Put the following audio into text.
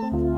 Bye.